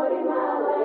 mori malajmo,